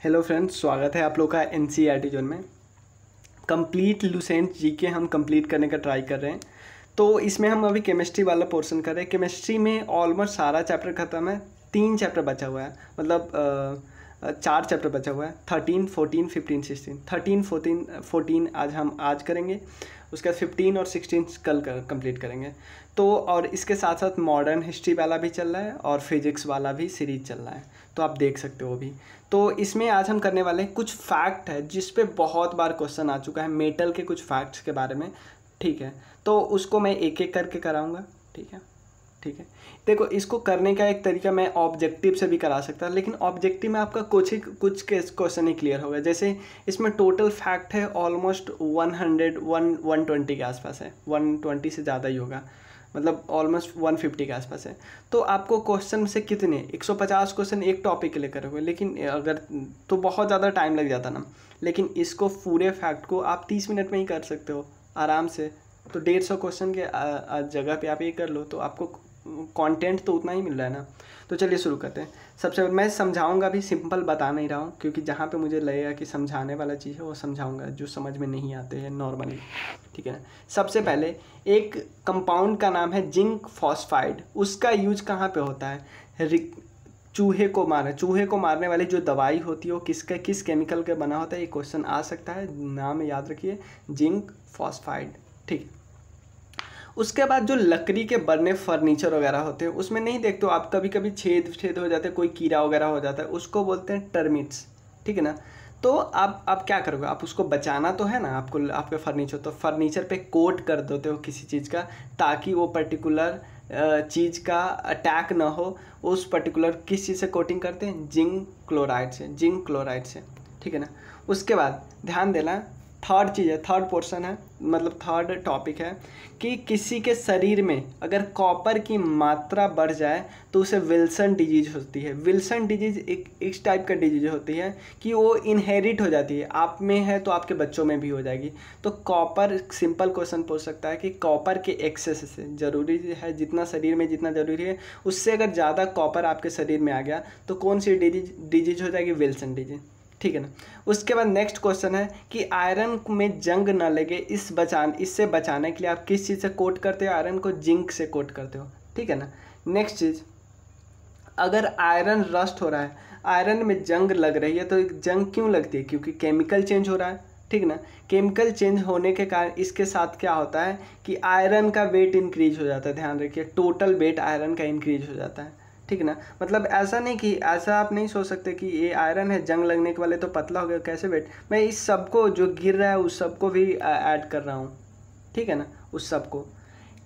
Hello friends स्वागत है आप लोग का N C R T zone में। कंप्लीट लूसेंट जी के हम कंप्लीट करने का ट्राई कर रहे हैं। तो इसमें हम अभी केमिस्ट्री वाला पोर्शन कर रहे हैं। केमिस्ट्री में ऑलमोस्ट सारा चैप्टर ख़त्म है, तीन चैप्टर बचा हुआ है। मतलब चार चैप्टर बचा हुआ है। Thirteen fourteen fifteen sixteen thirteen fourteen fourteen आज हम आज करेंगे। उसके बाद फिफ्टीन और सिक्सटीन कल कर कंप्लीट करेंगे। तो और इसके साथ साथ मॉडर्न हिस्ट्री वाला भी चल रहा है और फिजिक्स वाला भी सीरीज़ चल रहा है। तो आप देख सकते हो भी तो इसमें आज हम करने वाले हैं कुछ फैक्ट है, जिस पे बहुत बार क्वेश्चन आ चुका है मेटल के कुछ फैक्ट्स के बारे में। ठीक है? तो उसको मैं एक एक करके कराऊँगा। ठीक है? ठीक है? देखो, इसको करने का एक तरीका मैं ऑब्जेक्टिव से भी करा सकता लेकिन ऑब्जेक्टिव में आपका कुछ ही कुछ क्वेश्चन ही क्लियर होगा। जैसे, इसमें टोटल फैक्ट है almost one hundred one one twenty के आसपास है। वन ट्वेंटी से ज़्यादा ही होगा। मतलब ऑलमोस्ट वन फिफ्टी के आसपास है। तो आपको क्वेश्चन से कितने? एक सौ पचास क्वेश्चन एक टॉपिक के लिए करोगे। लेकिन अगर तो बहुत ज़्यादा टाइम लग जाता ना। लेकिन इसको पूरे फैक्ट को आप तीस मिनट में ही कर सकते हो, आराम से। तो डेढ़ सौ क्वेश्चन के जगह पे आप ये कर लो तो आपको कंटेंट तो उतना ही मिल रहा है ना। तो चलिए शुरू करते हैं। सबसे पहले मैं समझाऊँगा भी सिंपल बता नहीं रहा हूँ, क्योंकि जहाँ पे मुझे लगेगा कि समझाने वाला चीज़ है, वो समझाऊँगा, जो समझ में नहीं आते हैं नॉर्मली ठीक है ना। सबसे पहले, एक कंपाउंड का नाम है जिंक फॉस्फाइड उसका यूज़ कहाँ पर होता है? चूहे को मारने चूहे को मारने वाली जो दवाई होती है, वो किसका, किस केमिकल का बना होता है, ये क्वेश्चन आ सकता है, नाम याद रखिए, जिंक फॉस्फाइड ठीक। उसके बाद जो लकड़ी के बने फर्नीचर वगैरह होते हैं, उसमें नहीं देखते हो, आप कभी कभी छेद छेद हो जाते हैं, कोई कीड़ा वगैरह हो जाता है, उसको बोलते हैं टर्मिट्स ठीक है ना? तो आप आप क्या करोगे? आप उसको बचाना तो है ना, आपको, आपके फर्नीचर तो फर्नीचर पे कोट कर देते हो किसी चीज़ का, ताकि वो पर्टिकुलर चीज़ का अटैक ना हो, उस पर्टिकुलर किस चीज़ से कोटिंग करते हैं? जिंक क्लोराइड से, जिंक क्लोराइड से, ठीक है ना? उसके बाद ध्यान देना थर्ड चीज़ है थर्ड पोर्शन है मतलब थर्ड टॉपिक है कि किसी के शरीर में अगर कॉपर की मात्रा बढ़ जाए तो उसे विल्सन डिज़ीज़ होती है। विल्सन डिज़ीज़ एक इस टाइप का डिज़ीज़ होती है कि वो इनहेरिट हो जाती है। आप में है तो आपके बच्चों में भी हो जाएगी। तो कॉपर सिंपल क्वेश्चन पूछ सकता है कि कॉपर के एक्सेस से ज़रूरी है जितना शरीर में जितना ज़रूरी है, उससे अगर ज़्यादा कॉपर आपके शरीर में आ गया तो कौन सी डिज़ीज़ डिज़ीज़ हो जाएगी? विल्सन डिज़ीज़ ठीक है ना? उसके बाद नेक्स्ट क्वेश्चन है कि आयरन में जंग ना लगे इस बचान, इससे बचाने के लिए आप किस चीज़ से कोट करते हो? आयरन को जिंक से कोट करते हो। ठीक है ना? नेक्स्ट चीज़, अगर आयरन रस्ट हो रहा है आयरन में जंग लग रही है तो जंग क्यों लगती है? क्योंकि केमिकल चेंज हो रहा है। ठीक ना? केमिकल चेंज होने के कारण इसके साथ क्या होता है कि आयरन का वेट इंक्रीज हो जाता है। ध्यान रखिए टोटल वेट आयरन का इंक्रीज हो जाता है। ठीक ना? मतलब ऐसा नहीं कि, ऐसा आप नहीं सोच सकते कि ये आयरन है, जंग लगने के वाले तो पतला हो गया, कैसे वेट मैं इस सबको जो गिर रहा है, उस सबको भी ऐड कर रहा हूँ। ठीक है ना? उस सबको।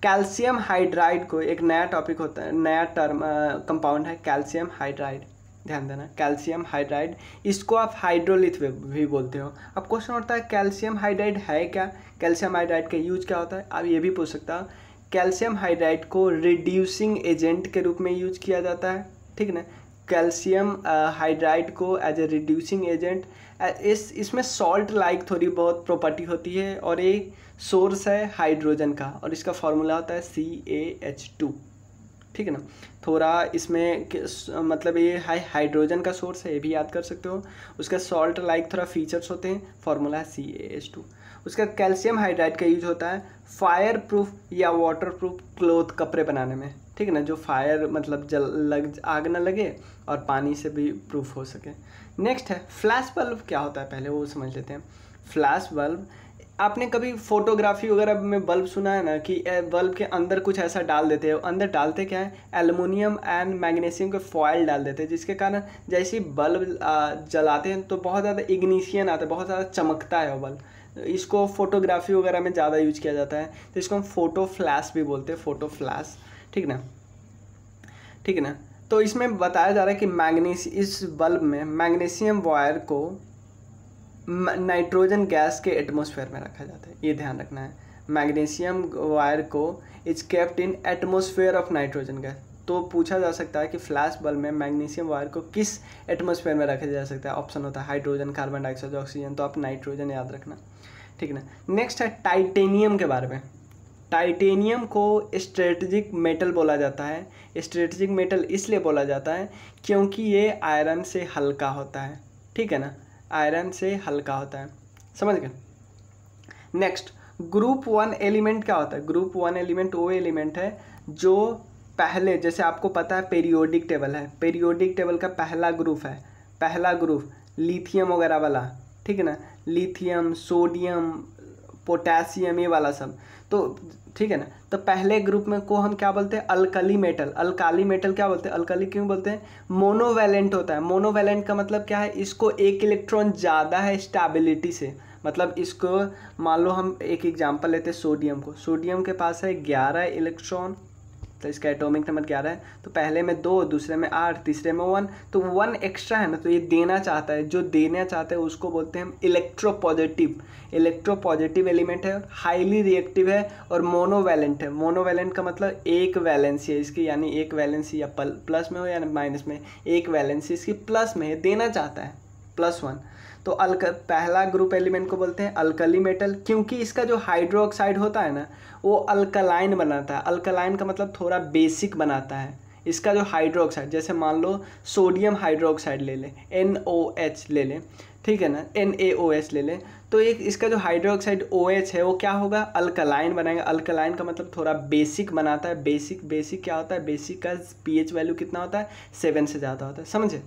कैल्शियम हाइड्राइड को, एक नया टॉपिक होता है, नया टर्म कंपाउंड है, कैल्शियम हाइड्राइड। ध्यान देना, कैल्शियम हाइड्राइड, इसको आप हाइड्रोलिथ भी बोलते हो। अब क्वेश्चन होता है, कैल्शियम हाइड्राइड है क्या? कैल्शियम हाइड्राइड का यूज़ क्या होता है? आप ये भी पूछ सकता हो। कैल्शियम हाइड्राइड को रिड्यूसिंग एजेंट के रूप में यूज़ किया जाता है, ठीक है ना? कैल्शियम हाइड्राइड को एज ए रिड्यूसिंग एजेंट इस, इसमें सॉल्ट लाइक थोड़ी बहुत प्रॉपर्टी होती है और एक सोर्स है हाइड्रोजन का और इसका फॉर्मूला होता है सी ए एच टू ठीक है ना? थोड़ा इसमें मतलब ये हाई हाइड्रोजन का सोर्स है, ये भी याद कर सकते हो। उसका सॉल्ट लाइक थोड़ा फीचर्स होते हैं फॉर्मूला है सी ए एच टू उसका कैल्शियम हाइड्राइड का यूज़ होता है फायर प्रूफ या वाटर प्रूफ क्लोथ कपड़े बनाने में, ठीक है ना, जो फायर मतलब जल, लग, आग ना लगे और पानी से भी प्रूफ हो सके। नेक्स्ट है, फ्लैश बल्ब क्या होता है? पहले वो समझ लेते हैं। फ्लैश बल्ब, आपने कभी फोटोग्राफी वगैरह में बल्ब सुना है ना कि बल्ब के अंदर कुछ ऐसा डाल देते हैं? अंदर डालते क्या है? एलुमिनियम एंड मैग्नीशियम के फॉयल डाल देते हैं, जिसके कारण जैसे बल्ब जलाते हैं तो बहुत ज़्यादा इग्निशियन आता है, बहुत ज़्यादा चमकता है वो बल्ब। इसको फोटोग्राफी वगैरह में ज़्यादा यूज़ किया जाता है। तो इसको हम फ़ोटो फ्लैश भी बोलते हैं फ़ोटो फ्लैश ठीक ना? ठीक है ना? तो इसमें बताया जा रहा है कि मैग्नीस, इस बल्ब में मैग्नीशियम वायर को नाइट्रोजन गैस के एटमोसफेयर में रखा जाता है। ये ध्यान रखना है। मैग्नीशियम वायर को is kept in atmosphere of nitrogen gas तो पूछा जा सकता है कि फ्लैश बल्ब में मैग्नीशियम वायर को किस एटमोसफेयर में रखा जा सकता है? ऑप्शन होता है हाइड्रोजन कार्बन डाइऑक्साइड ऑक्सीजन तो आप नाइट्रोजन याद रखना। ठीक है ना? नेक्स्ट है टाइटेनियम के बारे में। टाइटेनियम को स्ट्रेटजिक मेटल बोला जाता है। स्ट्रेटजिक मेटल इसलिए बोला जाता है क्योंकि ये आयरन से हल्का होता है। ठीक है ना? आयरन से हल्का होता है। समझ गए? नेक्स्ट ग्रुप वन एलिमेंट क्या होता है? ग्रुप वन एलिमेंट वो एलिमेंट है जो पहले, जैसे आपको पता है पेरियोडिक टेबल है। पेरियोडिक टेबल का पहला ग्रुप है। पहला ग्रुप लिथियम वगैरह वाला। ठीक है ना? लिथियम, सोडियम, पोटेशियम, ये वाला सब। तो ठीक है ना? तो पहले ग्रुप में को हम क्या बोलते हैं? Alkali metal. अल्काली मेटल क्या बोलते हैं? अल्कली क्यों बोलते हैं? मोनोवैलेंट होता है। मोनोवैलेंट का मतलब क्या है? इसको एक इलेक्ट्रॉन ज़्यादा है स्टेबिलिटी से। मतलब इसको, मान लो हम एक एग्जांपल लेते हैं सोडियम को। सोडियम के पास है ग्यारह इलेक्ट्रॉन। तो इसका एटॉमिक नंबर ग्यारह है? तो पहले में दो, दूसरे में आठ, तीसरे में वन तो वन एक्स्ट्रा है ना तो ये देना चाहता है। जो देना चाहता है, उसको बोलते हैं हम electro positive electro positive element है हाईली रिएक्टिव है और मोनोवैलेंट है। मोनोवैलेंट का मतलब एक वैलेंसी है इसकी यानी एक वैलेंसी या प्लस में हो या माइनस में। एक वैलेंसी इसकी प्लस में है, देना चाहता है। प्लस वन तो अल्क, पहला ग्रुप एलिमेंट को बोलते हैं अल्कली मेटल क्योंकि इसका जो हाइड्रोक्साइड होता है ना, वो अल्कलाइन बनाता है। अल्कलाइन का मतलब थोड़ा बेसिक बनाता है। इसका जो हाइड्रोक्साइड जैसे मान लो सोडियम हाइड्रोक्साइड ले लें एन ओ एच ले लें, ठीक है ना? एन ए ओ एच ले लें। तो एक इसका जो हाइड्रोक्साइड ओ एच है, वो क्या होगा? अल्कलाइन बनाएगा। अल्कलाइन का मतलब थोड़ा बेसिक बनाता है। बेसिक बेसिक क्या होता है? बेसिक का पी एच वैल्यू कितना होता है? सेवन से ज़्यादा होता है। समझे?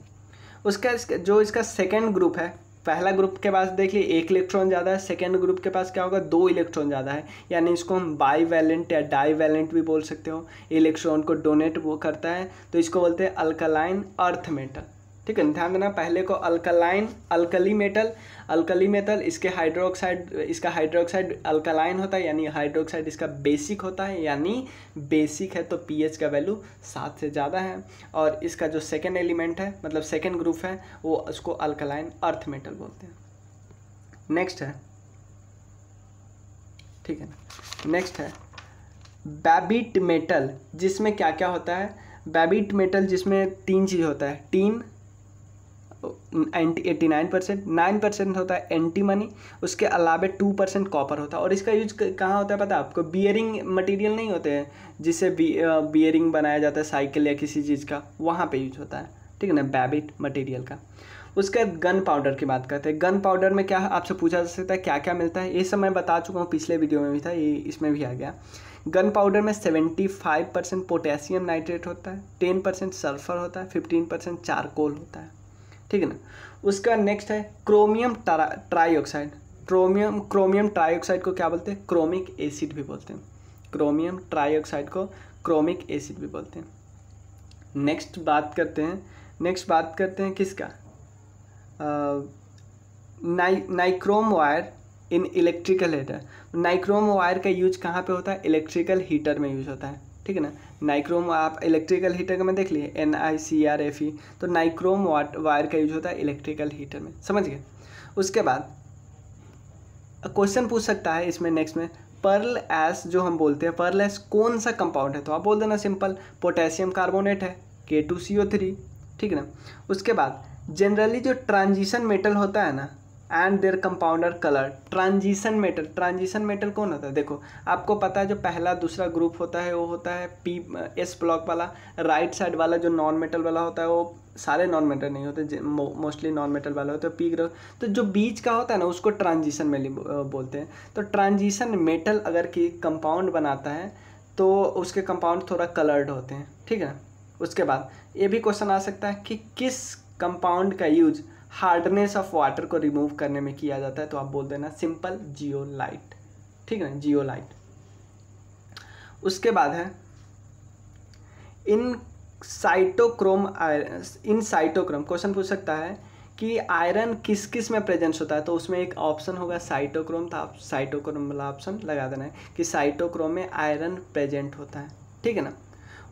उसका इसका, जो इसका सेकेंड ग्रुप है पहला ग्रुप के पास देख देखिए एक इलेक्ट्रॉन ज़्यादा है, सेकेंड ग्रुप के पास क्या होगा, दो इलेक्ट्रॉन ज़्यादा है। यानी इसको हम बाई वैलेंट या डाई वैलेंट भी बोल सकते हो। इलेक्ट्रॉन को डोनेट वो करता है तो इसको बोलते हैं अल्कलाइन अर्थ मेटल ठीक है, ध्यान देना, पहले को alkaline alkali metal alkali metal इसके हाइड्रोक्साइड इसका हाइड्रोक्साइड अल्कलाइन होता है, यानी हाइड्रोक्साइड इसका बेसिक होता है, यानी बेसिक है तो पीएच का वैल्यू सात से ज़्यादा है। और इसका जो सेकेंड एलिमेंट है मतलब सेकेंड ग्रुप है, वो उसको अल्कलाइन अर्थ मेटल बोलते हैं। नेक्स्ट है। ठीक है ना? नेक्स्ट है। बैबिट मेटल जिसमें क्या क्या होता है? बैबिट मेटल जिसमें तीन चीज़ होता है tin eighty nine percent nine percent होता है एंटी मनी, उसके अलावा टू परसेंट कॉपर होता है। और इसका यूज़ कहाँ होता है पता है आपको? बियरिंग मटेरियल नहीं होते हैं, जिससे बियरिंग बनाया जाता है साइकिल या किसी चीज़ का, वहाँ पे यूज़ होता है। ठीक है ना? बैबिट मटेरियल का। उसके बाद गन पाउडर की बात करते हैं। गन पाउडर में क्या आपसे पूछा जा सकता है क्या क्या मिलता है? ये सब मैं बता चुका हूँ, पिछले वीडियो में भी था, ये इसमें भी आ गया। गन पाउडर में seventy five percent potassium nitrate होता है टेन परसेंट सल्फ़र होता है फिफ्टीन परसेंट चारकोल होता है। ठीक है ना? उसका नेक्स्ट है chromium trioxide chromium chromium trioxide को क्या बोलते हैं? क्रोमिक एसिड भी बोलते हैं। क्रोमियम ट्राईऑक्साइड को क्रोमिक एसिड भी बोलते हैं। नेक्स्ट बात करते हैं। नेक्स्ट बात करते हैं किसका? नाइ nichrome wire in electrical heater nichrome wire का यूज़ कहाँ पे होता है? इलेक्ट्रिकल हीटर में यूज़ होता है। ठीक है ना? नाइक्रोम आप इलेक्ट्रिकल हीटर में देख लिए N I C R F E तो नाइक्रोम वाट वायर का यूज़ होता है इलेक्ट्रिकल हीटर में, समझ गए? उसके बाद क्वेश्चन पूछ सकता है इसमें नेक्स्ट में पर्ल एस जो हम बोलते हैं पर्ल एस कौन सा कंपाउंड है? तो आप बोल देना सिंपल पोटेशियम कार्बोनेट है के टू सी ओ थ्री ठीक है ना? उसके बाद जनरली जो ट्रांजिशन मेटल होता है ना and their compounder colour transition metal transition metal कौन होता है? देखो, आपको पता है जो पहला दूसरा ग्रुप होता है, वो होता है पी एस ब्लॉक वाला। राइट साइड वाला जो नॉन मेटल वाला होता है, वो सारे नॉन मेटल नहीं होते मोस्टली नॉन मेटल वाला होता है पी ग्रुप तो जो बीच का होता है ना, उसको ट्रांजिशन में बोलते हैं। तो ट्रांजिशन मेटल अगर कि कंपाउंड बनाता है तो उसके कंपाउंड थोड़ा कलर्ड होते हैं, ठीक है? उसके बाद ये भी क्वेश्चन आ सकता है कि किस कंपाउंड का यूज़ हार्डनेस ऑफ़ वाटर को रिमूव करने में किया जाता है तो आप बोल देना सिंपल जियो लाइट ठीक है जियो लाइट उसके बाद है, in cytochrome in cytochrome question पूछ सकता है कि आयरन किस किसमें प्रेजेंस होता है? तो उसमें एक ऑप्शन होगा साइटोक्रोम तो आप साइटोक्रोम वाला ऑप्शन लगा देना है कि साइटोक्रोम में आयरन प्रेजेंट होता है। ठीक है ना?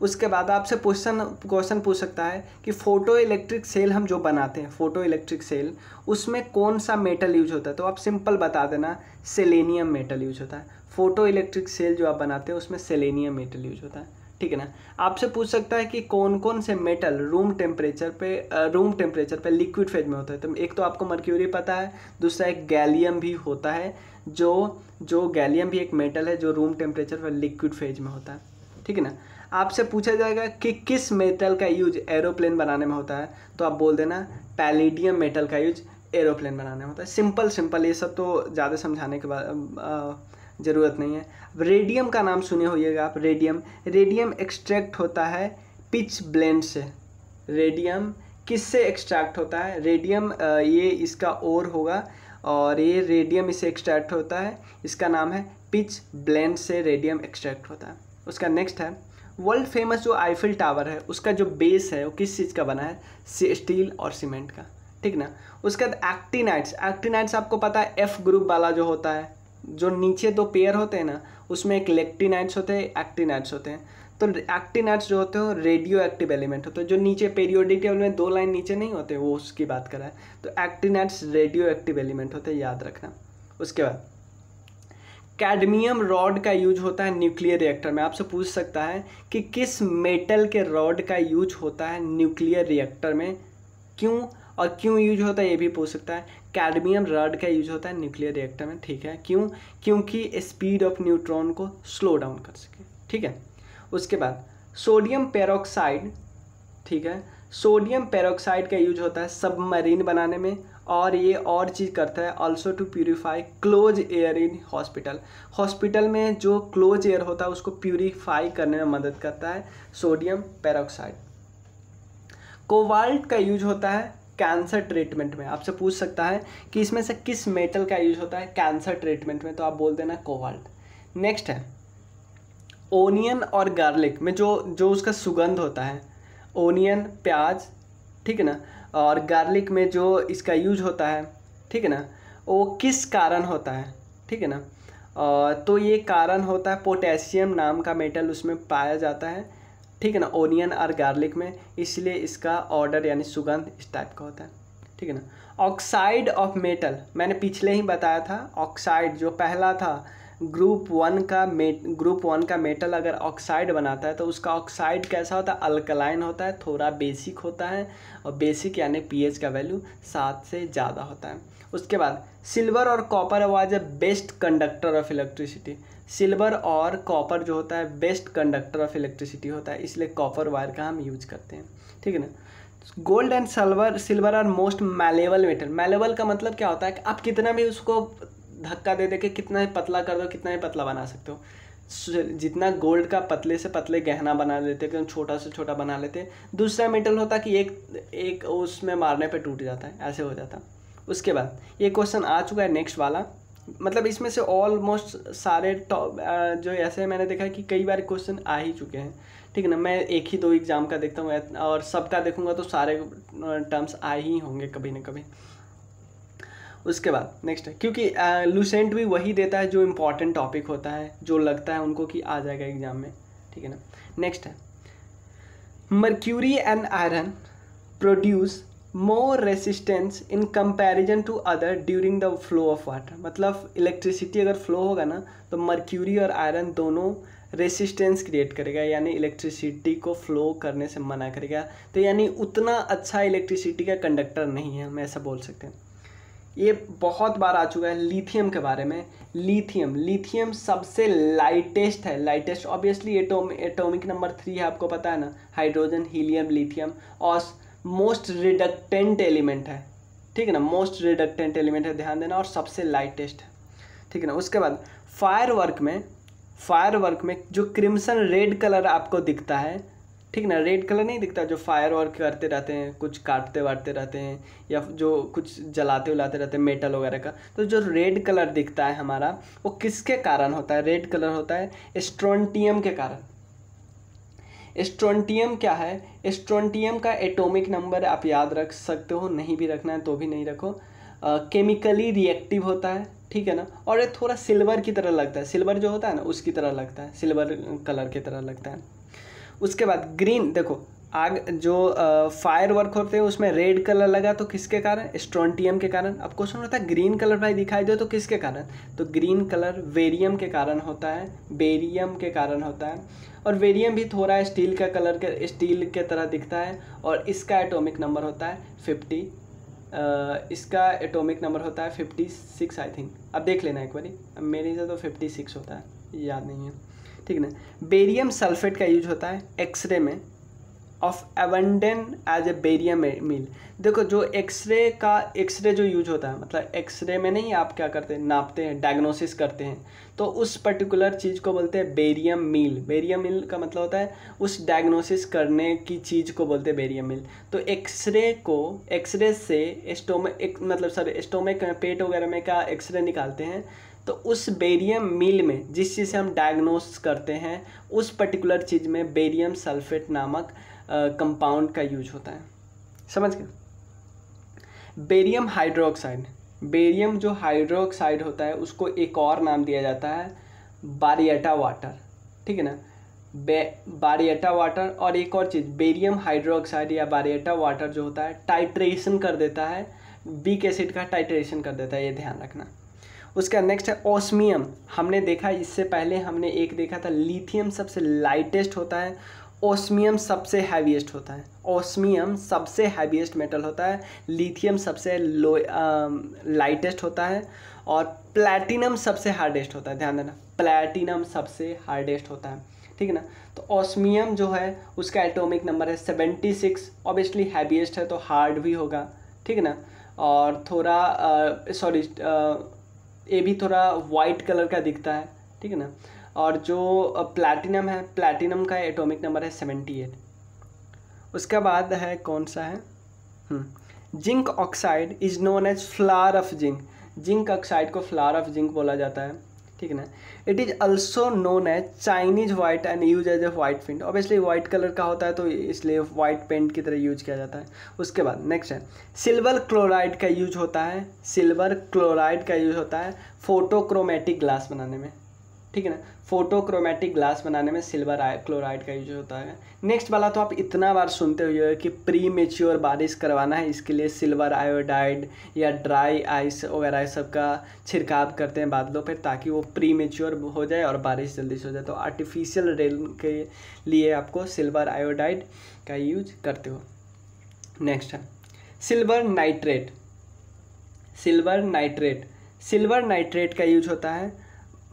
उसके बाद आपसे क्वेश्चन क्वेश्चन पूछ सकता है कि फ़ोटो इलेक्ट्रिक सेल हम जो बनाते हैं, फ़ोटो इलेक्ट्रिक सेल, उसमें कौन सा मेटल यूज़ होता है? तो आप सिंपल बता देना सेलेनियम मेटल यूज़ होता है। फ़ोटो इलेक्ट्रिक सेल जो आप बनाते हैं, उसमें सेलेनियम मेटल यूज़ होता है। ठीक है ना? आपसे पूछ सकता है कि कौन कौन से मेटल रूम टेम्परेचर पे रूम टेम्परेचर पे लिक्विड फ़ेज़ में होता है। तो एक तो आपको मर्क्यूरी पता है, दूसरा एक गैलियम भी होता है, जो जो गैलियम भी एक मेटल है, जो रूम टेम्परेचर पर लिक्विड फ़ेज़ में होता है। ठीक है ना? आपसे पूछा जाएगा कि किस मेटल का यूज़ एरोप्लेन बनाने में होता है? तो आप बोल देना पैलिडियम मेटल का यूज़ एरोप्लेन बनाने में होता है। सिंपल सिंपल ये सब तो ज़्यादा समझाने के बाद ज़रूरत नहीं है। रेडियम का नाम सुने होइएगा आप रेडियम रेडियम एक्सट्रैक्ट होता है पिच ब्लेंड से। रेडियम किससे एक्सट्रैक्ट होता है? रेडियम ये इसका ओर होगा और ये रेडियम इससे एक्सट्रैक्ट होता है। इसका नाम है पिच ब्लेंड से रेडियम एक्सट्रैक्ट होता है। उसका नेक्स्ट है। वर्ल्ड फ़ेमस जो आईफिल टावर है, उसका जो बेस है, वो किस चीज़ का बना है? स्टील और सीमेंट का। ठीक ना? उसके बाद एक्टिनाइट्स एक्टिनाइट्स आपको पता है एफ़ ग्रुप वाला जो होता है, जो नीचे दो पेयर होते हैं ना, उसमें एक लेक्टिनाइट्स होते हैं एक्टिनाइट्स होते हैं। तो एक्टिनाइट्स जो होते हैं रेडियो एक्टिव एलिमेंट होते हैं। जो नीचे पेरियोडिक टेबल में दो लाइन नीचे नहीं होते, वो उसकी बात कर है। तो एक्टिनाइट्स रेडियो एक्टिव एलिमेंट होते हैं, याद रखना। उसके बाद कैडमियम रॉड का यूज़ होता है न्यूक्लियर रिएक्टर में। आपसे पूछ सकता है कि किस मेटल के रॉड का यूज़ होता है न्यूक्लियर रिएक्टर में? क्यों? और क्यों यूज़ होता है, ये भी पूछ सकता है। कैडमियम रॉड का यूज़ होता है न्यूक्लियर रिएक्टर में, ठीक है। क्यों? क्योंकि स्पीड ऑफ़ न्यूट्रॉन को स्लो डाउन कर सके, ठीक है। उसके बाद सोडियम पेरोक्साइड, ठीक है सोडियम पेरोक्साइड का यूज़ होता है सबमरीन बनाने में, और ये और चीज़ करता है also to purify close air in hospital hospital में जो क्लोज एयर होता है, उसको प्यूरीफाई करने में मदद करता है सोडियम पेरोक्साइड। कोवाल्ट का यूज़ होता है कैंसर ट्रीटमेंट में। आपसे पूछ सकता है कि इसमें से किस मेटल का यूज़ होता है कैंसर ट्रीटमेंट में तो आप बोल देना कोवाल्ट। नेक्स्ट है, ओनियन और गार्लिक में जो जो उसका सुगंध होता है ओनियन प्याज, ठीक है ना? और गार्लिक में जो इसका यूज़ होता है, ठीक है ना? वो किस कारण होता है, ठीक है ना? तो ये कारण होता है पोटेशियम नाम का मेटल उसमें पाया जाता है, ठीक है ना? ओनियन और गार्लिक में, इसलिए इसका ऑर्डर यानी सुगंध इस टाइप का होता है, ठीक है ना? ऑक्साइड ऑफ़ मेटल मैंने पिछले ही बताया था ऑक्साइड जो पहला था ग्रुप वन का मेट, ग्रुप वन का मेटल अगर ऑक्साइड बनाता है तो उसका ऑक्साइड कैसा होता है? अल्कलाइन होता है, थोड़ा बेसिक होता है, और बेसिक यानी पीएच का वैल्यू सात से ज़्यादा होता है। उसके बाद, सिल्वर और copper was a best conductor of electricity silver और कॉपर जो होता है बेस्ट कंडक्टर ऑफ़ इलेक्ट्रिसिटी होता है, इसलिए कॉपर वायर का हम यूज़ करते हैं। ठीक है ना? Gold and silver silver are most malleable metal malleable का मतलब क्या होता है कि आप कितना भी उसको धक्का दे दे के कितना ही पतला कर दो, कितना ही पतला बना सकते हो। जितना गोल्ड का पतले से पतले गहना बना लेते हैं छोटा से छोटा बना लेते, दूसरा मेटल होता कि एक एक उसमें मारने पे टूट जाता है, ऐसे हो जाता। उसके बाद, ये क्वेश्चन आ चुका है नेक्स्ट वाला। मतलब इसमें से ऑलमोस्ट सारे टॉप जो ऐसे मैंने देखा कि कई बार क्वेश्चन आ ही चुके हैं। ठीक है ना, मैं एक ही दो एग्ज़ाम का देखता हूँ और सबका देखूँगा तो सारे टर्म्स आ ही होंगे कभी ना कभी। उसके बाद नेक्स्ट है। क्योंकि लूसेंट भी वही देता है जो इम्पोर्टेंट टॉपिक होता है, जो लगता है उनको कि आ जाएगा एग्ज़ाम में। ठीक है ना? नेक्स्ट है। Mercury and iron produce more resistance in comparison to other during the flow of water मतलब इलेक्ट्रिसिटी अगर फ्लो होगा ना तो मर्क्यूरी और आयरन दोनों रेसिस्टेंस क्रिएट करेगा, यानी इलेक्ट्रिसिटी को फ्लो करने से मना करेगा। तो यानी उतना अच्छा इलेक्ट्रिसिटी का कंडक्टर नहीं है, हम ऐसा बोल सकते हैं। ये बहुत बार आ चुका है लिथियम के बारे में। लिथियम लिथियम सबसे लाइटेस्ट है lightest obviously atom atomic number three है, आपको पता है ना? हाइड्रोजन हीलियम लिथियम और मोस्ट रिडक्टेंट एलिमेंट है। ठीक है ना? मोस्ट रिडक्टेंट एलिमेंट है, ध्यान देना। और सबसे लाइटेस्ट है। ठीक है ना? उसके बाद फायर वर्क में फायर वर्क में जो क्रिम्सन रेड कलर आपको दिखता है ठीक ना रेड कलर नहीं दिखता जो फायर वर्क करते रहते हैं कुछ काटते वाटते रहते हैं या जो कुछ जलाते उलाते रहते हैं मेटल वगैरह का। तो जो रेड कलर दिखता है हमारा वो किसके कारण होता है? रेड कलर होता है स्ट्रोंटियम के कारण। स्ट्रोंटियम क्या है? स्ट्रोंटियम का एटॉमिक नंबर आप याद रख सकते हो नहीं भी रखना है तो भी नहीं रखो। केमिकली uh, रिएक्टिव होता है ठीक है ना? और ये थोड़ा सिल्वर की तरह लगता है। सिल्वर जो होता है ना उसकी तरह लगता है। सिल्वर कलर की तरह लगता है। उसके बाद ग्रीन देखो, आग, जो फायर वर्क होते हैं, उसमें रेड कलर लगा तो किसके कारण? स्ट्रॉन्टियम के कारण। अब क्वेश्चन होता है ग्रीन कलर भाई दिखाई दे तो किसके कारण? तो ग्रीन कलर वेरियम के कारण होता है बेरियम के कारण होता है। और वेरियम भी थोड़ा स्टील का कलर के स्टील के तरह दिखता है और इसका एटॉमिक नंबर होता है फिफ्टी इसका एटॉमिक नंबर होता है फिफ्टी सिक्स आई थिंक अब देख लेना एक बारी। मेरे से तो फिफ्टी सिक्स होता है। याद नहीं है। ठीक ना? बेरियम सल्फेट का यूज़ होता है एक्सरे में ऑफ़ एवेंडन एज ए बेरियम मिल देखो, जो एक्सरे का एक्सरे जो यूज़ होता है मतलब एक्सरे में नहीं, आप क्या करते हैं? नापते हैं डायग्नोसिस करते हैं। तो उस पर्टिकुलर चीज़ को बोलते हैं बेरियम मील बेरियम मिल का मतलब होता है उस डायग्नोसिस करने की चीज़ को बोलते हैं बेरियम मिल तो एक्सरे को एक्सरे से स्टोमक एक मतलब सर स्टोमक पेट वगैरह में का एक्सरे निकालते हैं? तो उस बेरियम मिल में, जिस चीज़ से हम डायग्नोस करते हैं, उस पर्टिकुलर चीज़ में बेरियम सल्फेट नामक कंपाउंड का यूज़ होता है। समझ गए? बेरियम हाइड्रोक्साइड बेरियम जो हाइड्रोक्साइड होता है, उसको एक और नाम दिया जाता है, बारियटा वाटर। ठीक है ना? बे, बारियटा वाटर और एक और चीज़, बेरियम हाइड्रोक्साइड या बारियटा वाटर जो होता है टाइट्रेशन कर देता है। बीक एसिड का टाइट्रेशन कर देता है, ये ध्यान रखना। उसका नेक्स्ट है ओस्मियम हमने देखा इससे पहले हमने एक देखा था लिथियम सबसे लाइटेस्ट होता है ओस्मियम सबसे हैवीएस्ट होता है। ओस्मियम सबसे हैवीएस्ट मेटल होता है लिथियम सबसे लो लाइटेस्ट होता है, और प्लैटिनम सबसे हार्डेस्ट होता है। ध्यान देना प्लैटिनम सबसे हार्डेस्ट होता है, ठीक है ना? तो ओस्मियम जो है, उसका एटॉमिक नंबर है सेवेंटी सिक्स ऑब्वियसली हैवीएस्ट है तो हार्ड भी होगा, ठीक है ना? और थोड़ा सॉरी ये भी थोड़ा वाइट कलर का दिखता है, ठीक है ना? और जो प्लैटिनम है प्लैटिनम का एटॉमिक नंबर है सेवेंटी एट उसके बाद है कौन सा है? Zinc oxide is known as flower of zinc. Zinc oxide को फ्लार ऑफ़ जिंक बोला जाता है। ठीक है ना? It is also known as Chinese white and use as a white paint obviously white colour का होता है तो इसलिए व्हाइट पेंट की तरह यूज़ किया जाता है। उसके बाद नेक्स्ट है। सिल्वर क्लोराइड का यूज़ होता है। सिल्वर क्लोराइड का यूज़ होता है फोटोक्रोमेटिक ग्लास बनाने में। ठीक है ना? फोटोक्रोमेटिक ग्लास बनाने में सिल्वर क्लोराइड का यूज़ होता है। नेक्स्ट वाला तो आप इतना बार सुनते हुए कि प्री मेच्योर बारिश करवाना है, इसके लिए सिल्वर आयोडाइड या ड्राई आइस वगैरह सब का छिड़काव करते हैं बादलों पर ताकि वो प्री मेच्योर हो जाए और बारिश जल्दी से हो जाए। तो आर्टिफिशियल रेन के लिए आपको सिल्वर आयोडाइड का यूज़ करते हो। नेक्स्ट है silver nitrate silver nitrate silver nitrate का यूज़ होता है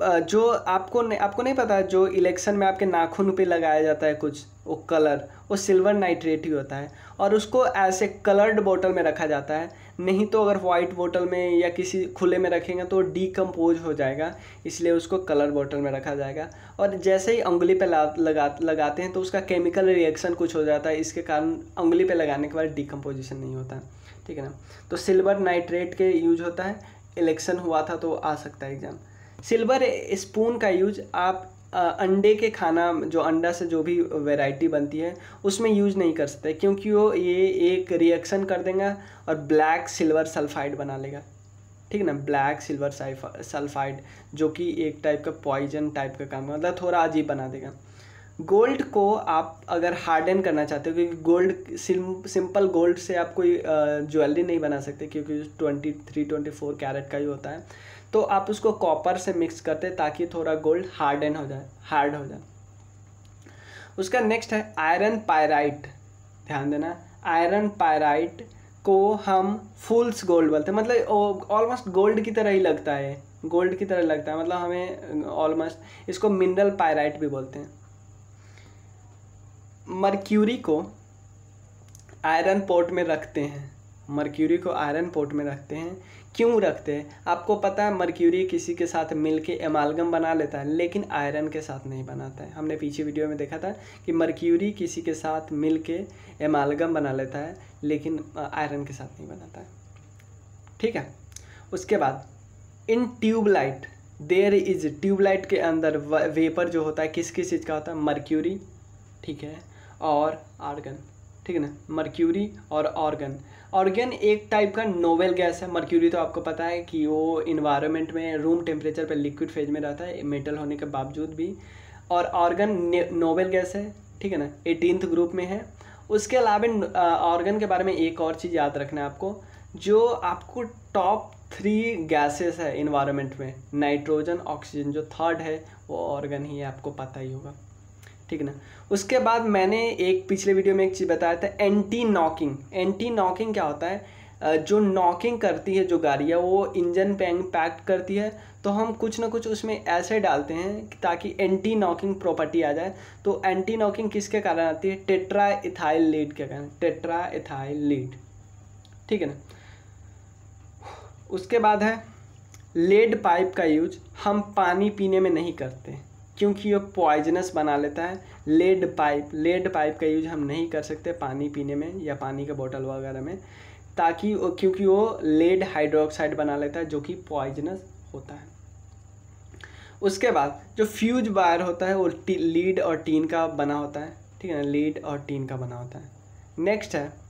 जो आपको नहीं आपको नहीं पता, जो इलेक्शन में आपके नाखून पे लगाया जाता है कुछ, वो कलर वो सिल्वर नाइट्रेट ही होता है। और उसको ऐसे कलर्ड बोतल में रखा जाता है। नहीं तो अगर वाइट बोतल में या किसी खुले में रखेंगे तो डीकम्पोज हो जाएगा, इसलिए उसको कलर बोतल में रखा जाएगा। और जैसे ही उंगली पे लगा, लगाते हैं तो उसका केमिकल रिएक्शन कुछ हो जाता है, इसके कारण उंगली पे लगाने के बाद डिकम्पोजिशन नहीं होता, ठीक है ना? तो सिल्वर नाइट्रेट के यूज़ होता है इलेक्शन हुआ था तो आ सकता है एग्ज़ाम सिल्वर स्पून का यूज़ आप अंडे के खाना, जो अंडा से जो भी वैरायटी बनती है, उसमें यूज़ नहीं कर सकते, क्योंकि वो ये एक रिएक्शन कर देगा और ब्लैक सिल्वर सल्फाइड बना लेगा। ठीक है ना? ब्लैक सिल्वर सल्फाइड जो कि एक टाइप का पॉइजन टाइप का काम मतलब थोड़ा अजीब बना देगा। गोल्ड को आप अगर हार्डन करना चाहते हो, क्योंकि गोल्ड सिंपल गोल्ड से आप कोई ज्वेलरी नहीं बना सकते, क्योंकि twenty three twenty four carat का ही होता है। तो आप उसको कॉपर से मिक्स करते ताकि थोड़ा गोल्ड हार्डन हो जाए हार्ड हो जाए। उसका नेक्स्ट है आयरन पायराइट ध्यान देना आयरन पायराइट को हम फुल्स गोल्ड बोलते हैं। मतलब ऑलमोस्ट गोल्ड की तरह ही लगता है गोल्ड की तरह लगता है। मतलब हमें ऑलमोस्ट इसको मिनरल पायराइट भी बोलते हैं। मर्क्यूरी को आयरन पोर्ट में रखते हैं। मर्क्यूरी को आयरन पोर्ट में रखते हैं। क्यों रखते हैं? आपको पता है, मर्क्यूरी किसी के साथ मिल के एमालगम बना लेता है, लेकिन आयरन के साथ नहीं बनाता है। हमने पीछे वीडियो में देखा था कि मर्क्यूरी किसी के साथ मिल के एमालगम बना लेता है, लेकिन आयरन के साथ नहीं बनाता है। ठीक है? उसके बाद, in tube light there is tube light के अंदर वेपर जो होता है, किस किस चीज़ का होता है? मर्क्यूरी। ठीक है? और आर्गन। ठीक है ना? मर्क्यूरी और ऑर्गन ऑर्गन एक टाइप का नोवेल गैस है. मर्क्यूरी तो आपको पता है कि वो इन्वायरमेंट में रूम टेम्परेचर पर लिक्विड फ़ेज़ में रहता है मेटल होने के बावजूद भी. और ऑर्गन नोवेल गैस है, ठीक है ना? एटीनथ ग्रुप में है. उसके अलावा ऑर्गन के बारे में एक और चीज़ याद रखना है आपको, जो आपको टॉप थ्री गैसेस है इन्वायरमेंट में. नाइट्रोजन ऑक्सीजन जो थर्ड है, वो ऑर्गन ही है, आपको पता ही होगा. ठीक है ना? उसके बाद मैंने एक पिछले वीडियो में एक चीज़ बताया था एंटी नॉकिंग एंटी नॉकिंग क्या होता है? जो नॉकिंग करती है जो गाड़ियाँ वो इंजन पे इम्पैक्ट करती है तो हम कुछ ना कुछ उसमें ऐसे डालते हैं ताकि एंटी नॉकिंग प्रॉपर्टी आ जाए। तो एंटी नॉकिंग किसके कारण आती है? टेट्रा इथाइल लीड के कारण। टेट्रा इथाइल लीड ठीक है ना? उसके बाद है लेड पाइप का यूज़ हम पानी पीने में नहीं करते। क्योंकि ये पॉइजनस बना लेता है। लेड पाइप लेड पाइप का यूज़ हम नहीं कर सकते पानी पीने में या पानी का बोतल वगैरह में, ताकि क्योंकि वो लेड हाइड्रोक्साइड बना लेता है, जो कि पॉइजनस होता है। उसके बाद जो फ्यूज वायर होता है, वो लीड और टीन का बना होता है। ठीक है ना? लीड और टीन का बना होता है। नेक्स्ट है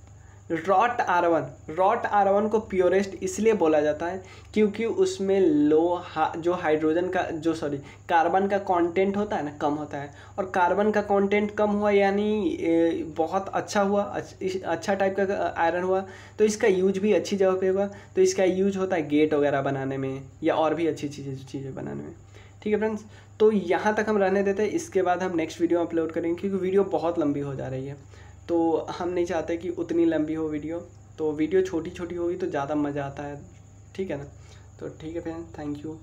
रॉट आरवन रॉट आरवन को प्योरेस्ट इसलिए बोला जाता है क्योंकि उसमें लो हा, जो हाइड्रोजन का जो सॉरी कार्बन का कंटेंट होता है ना कम होता है। और कार्बन का कंटेंट कम हुआ यानी बहुत अच्छा हुआ अच्छा टाइप का आयरन हुआ तो इसका यूज़ भी अच्छी जगह पे हुआ तो इसका यूज़ होता है गेट वगैरह बनाने में या और भी अच्छी चीज़ें चीज़ें बनाने में। ठीक है फ्रेंड्स तो यहाँ तक हम रहने देते हैं इसके बाद हम नेक्स्ट वीडियो अपलोड करेंगे क्योंकि वीडियो बहुत लंबी हो जा रही है। तो हम नहीं चाहते कि उतनी लंबी हो वीडियो। तो वीडियो छोटी छोटी होगी तो ज़्यादा मज़ा आता है। ठीक है ना? तो ठीक है फ्रेंड, थैंक यू।